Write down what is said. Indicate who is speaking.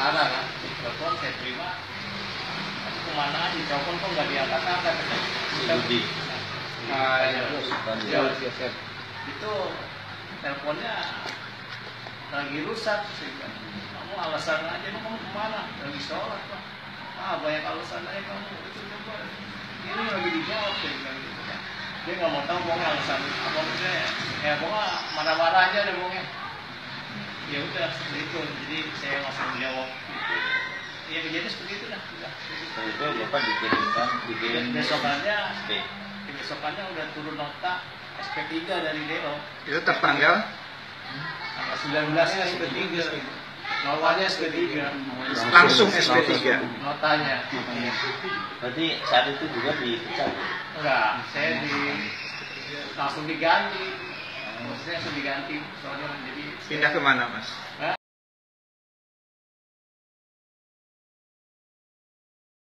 Speaker 1: ada kan telepon saya terima. Tapi ke mana aja? Telepon kok nggak diangkat angkat Yudi kan? nah, ya, ya,
Speaker 2: ya,
Speaker 1: itu teleponnya lagi rusak sih kan. Kamu alasan aja kamu ke mana? Lagi sholat pak. Ah banyak alasan aja kamu. Itu coba. Ini lagi dijawab sih kan kan dia nggak mau tahu mau alasan apa maksudnya. Ya pokoknya marah-marah aja deh pokoknya. Ya udah seperti itu. Jadi saya langsung jawab. Gitu. Ya kejadian seperti itu dah. Udah, seperti itu. Setelah itu
Speaker 3: bapak dikirimkan dikirim Besokannya SP.
Speaker 1: besokannya udah turun nota SP3 dari DO
Speaker 4: Itu tertanggal
Speaker 1: tanggal 19 nya SP3 notanya SP3
Speaker 2: langsung SP3.
Speaker 1: notanya
Speaker 3: Berarti saat itu juga dipecat.
Speaker 1: enggak saya di langsung diganti maksudnya langsung diganti soalnya jadi Pindah ke
Speaker 4: mana, Mas?